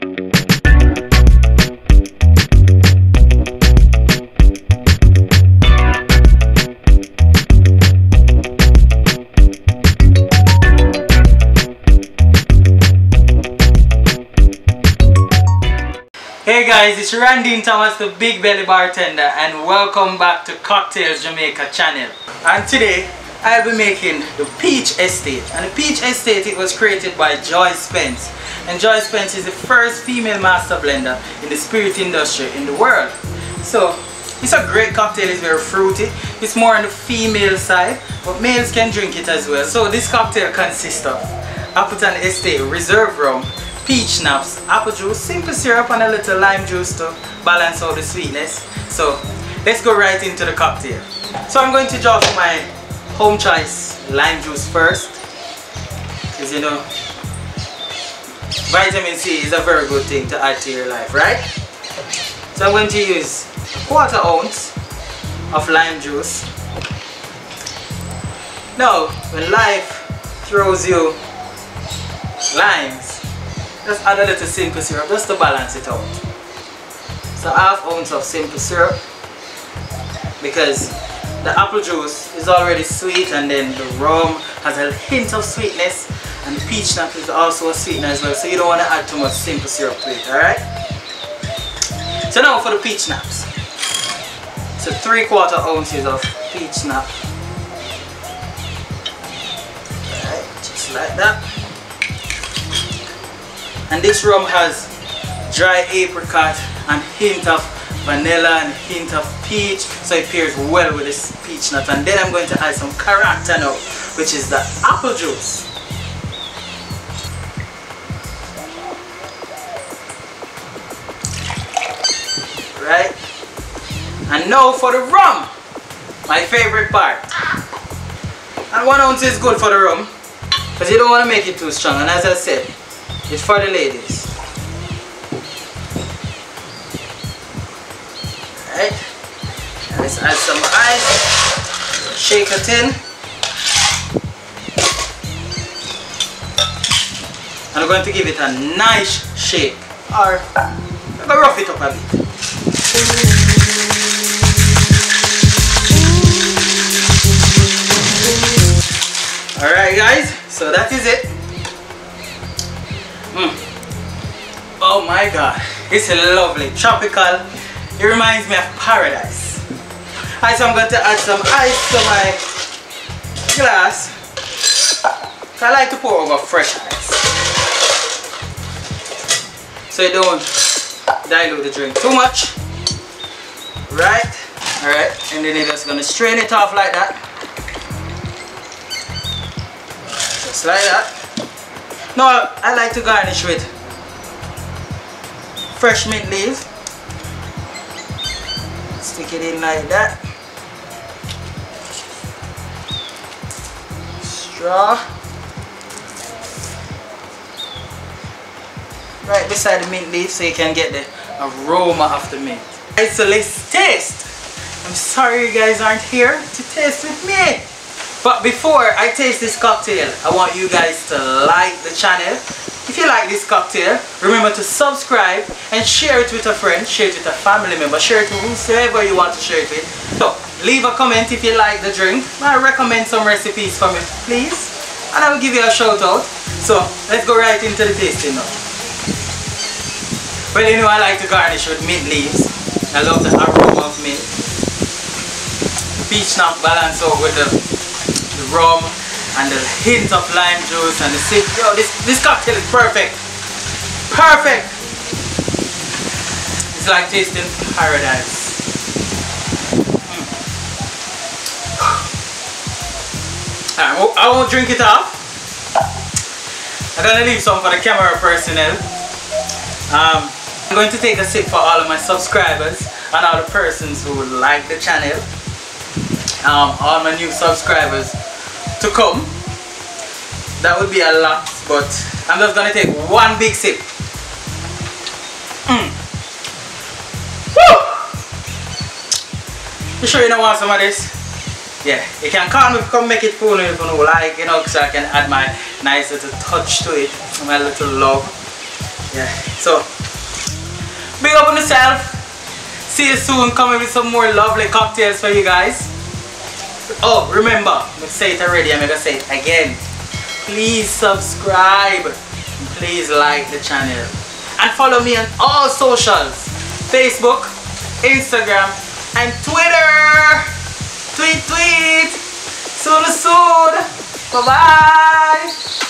Hey guys, it's Randy Thomas, the Big Belly Bartender, and welcome back to Cocktailz Jamaica channel. And today, I'll be making the Peach Estate. And the Peach Estate, it was created by Joy Spence. And Joy Spence is the first female master blender in the spirit industry in the world. So, it's a great cocktail, it's very fruity. It's more on the female side, but males can drink it as well. So this cocktail consists of Appleton Estate Reserve Rum, peach schnapps, apple juice, simple syrup and a little lime juice to balance out the sweetness. So let's go right into the cocktail. So I'm going to draw for my home choice lime juice first. Because you know, vitamin C is a very good thing to add to your life, right? So I'm going to use quarter ounce of lime juice. Now, when life throws you limes, just add a little simple syrup just to balance it out. So half ounce of simple syrup because the apple juice is already sweet and then the rum has a hint of sweetness and peach nut is also a sweetener as well so you don't want to add too much simple syrup to it, alright? So now for the peach schnapps. So three quarter ounces of peach. Alright, just like that. And this rum has dry apricot and hint of vanilla and hint of peach. So it pairs well with this peach nut. And then I'm going to add some character now which is the apple juice. Right? And now for the rum. My favorite part. And one ounce is good for the rum because you don't want to make it too strong. And as I said it's for the ladies and let's add some ice shake it in I'm going to give it a nice shake or I'm going to rough it up a bit Alright guys, so that is it. Mm. Oh my god, it's a lovely, tropical. It reminds me of paradise. Alright, so I'm going to add some ice to my glass. I like to pour over fresh ice. So you don't dilute the drink too much. Right? Alright, and then you're just going to strain it off like that. Just like that. No, I like to garnish with fresh mint leaves. Stick it in like that. Straw. Right beside the mint leaf so you can get the aroma of the mint. Alright, so let's taste. I'm sorry you guys aren't here to taste with me. But before I taste this cocktail, I want you guys to like the channel. If you like this cocktail, remember to subscribe and share it with a friend, share it with a family member, share it with whoever you want to share it with. So, leave a comment if you like the drink. I recommend some recipes for me, please. And I will give you a shout out. So, let's go right into the tasting now. Well, you know I like to garnish with mint leaves. I love the aroma of mint. Peach nut balance out with the the rum and the hint of lime juice and the sip. Yo, this, this cocktail is perfect. Perfect. It's like tasting paradise. Mm. I, won't, I won't drink it off. I'm gonna leave some for the camera personnel. Um, I'm going to take a sip for all of my subscribers and all the persons who like the channel. Um, all my new subscribers to come. That would be a lot, but I'm just gonna take one big sip. Mm. You sure you don't want some of this? Yeah, you can call me, come make it cool if you don't like, you know, so I can add my nice little touch to it, my little love. Yeah. So, big up on yourself. See you soon. Coming with some more lovely cocktails for you guys. Oh, remember, I say it already. I'm gonna say it again. Please subscribe. Please like the channel and follow me on all socials: Facebook, Instagram, and Twitter. Tweet, tweet. Soon, soon. Bye bye.